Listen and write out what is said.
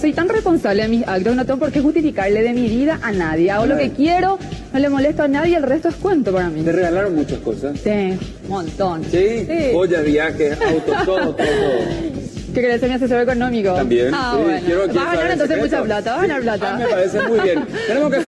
Soy tan responsable de mis actos, no tengo por qué justificarle de mi vida a nadie. Hago lo que quiero, no le molesto a nadie, el resto es cuento para mí. Te regalaron muchas cosas. Sí, un montón. Sí, joyas, viajes, autos, todo, todo, todo. ¿Qué querés ser mi asesor económico? También. Ah, sí. bueno. Quiero- Vas a ganar entonces mucha plata, vas a ganar plata. Ah, me parece muy bien. Tenemos que